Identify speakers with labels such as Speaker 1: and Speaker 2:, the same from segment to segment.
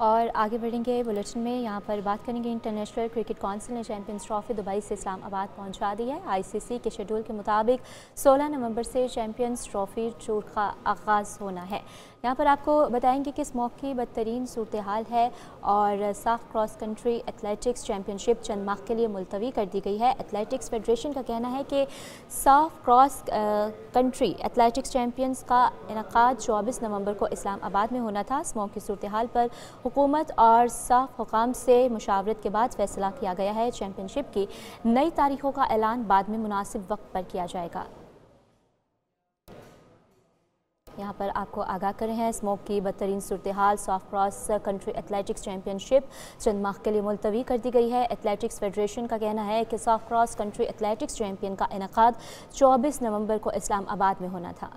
Speaker 1: और आगे बढ़ेंगे बुलेटिन में। यहाँ पर बात करेंगे इंटरनेशनल क्रिकेट काउंसिल ने चैंपियंस ट्रॉफी दुबई से इस्लामाबाद पहुँचा दी है। आईसीसी के शेड्यूल के मुताबिक 16 नवंबर से चैंपियंस ट्रॉफी टूर का आगाज़ होना है। यहाँ पर आपको बताएँगे कि इस मौके बदतरीन सूरत हाल है और साफ़ क्रॉस कंट्री एथलेटिक्स चैम्पियनशिप चंद माह के लिए मुलतवी कर दी गई है। एथलेटिक्स फेडरेशन का कहना है कि साफ़ क्रॉस कंट्री एथलेटिक्स चैम्पियंस का इनका चौबीस नवंबर को इस्लामाबाद में होना था। इस मौके सूरत हाल पर हुकूमत और साफ़ हुकाम से मुशावरत के बाद फैसला किया गया है। चैम्पियनशिप की नई तारीखों का ऐलान बाद में मुनासिब वक्त पर किया जाएगा। यहाँ पर आपको आगाह कर रहे हैं, स्मोक की बदतरीन सूरत हाल soft cross country athletics championship चंद माह के लिए मुलतवी कर दी गई है। एथलेटिक्स फेडरेशन का कहना है कि soft cross country athletics champion का इनका 24 नवंबर को इस्लामाबाद में होना था।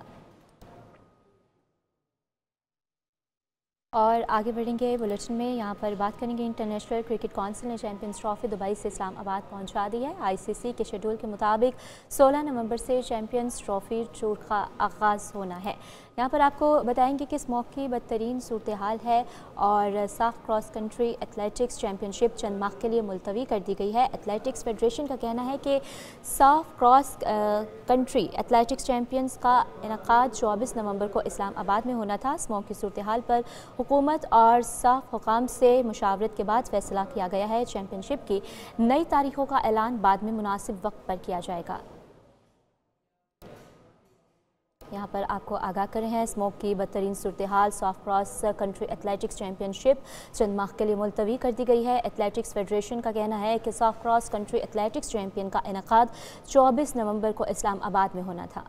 Speaker 1: और आगे बढ़ेंगे बुलेटिन में। यहाँ पर बात करेंगे इंटरनेशनल क्रिकेट काउंसिल ने चैंपियंस ट्रॉफी दुबई से इस्लामाबाद पहुँचा दी है। आईसीसी के शेड्यूल के मुताबिक 16 नवंबर से चैंपियंस ट्रॉफी टूर का आगाज़ होना है। यहाँ पर आपको बताएँगे कि इस मौके बदतरीन सूरत हाल है और साफ़ क्रॉस कंट्री एथलेटिक्स चैम्पियनशिप चंद माह के लिए मुलतवी कर दी गई है। एथलेटिक्स फेडरेशन का कहना है कि साफ़ क्रॉस कंट्री एथलेटिक्स चैम्पियंस का इनका चौबीस नवंबर को इस्लामाबाद में होना था। इस मौके सूरत हाल पर हुकूमत और साफ़ हुकाम से मुशावरत के बाद फैसला किया गया है। चैम्पियनशिप की नई तारीखों का ऐलान बाद में मुनासिब वक्त पर किया जाएगा। यहाँ पर आपको आगाह कर रहे हैं, स्मोक की बदतरीन सूरत हाल soft cross country athletics championship चंद माह के लिए मुलतवी कर दी गई है। एथलेटिक्स फेडरेशन का कहना है कि soft cross country athletics champion का इनका 24 नवंबर को इस्लामाबाद में होना था।